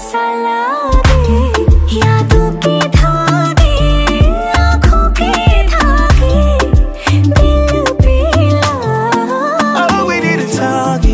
साला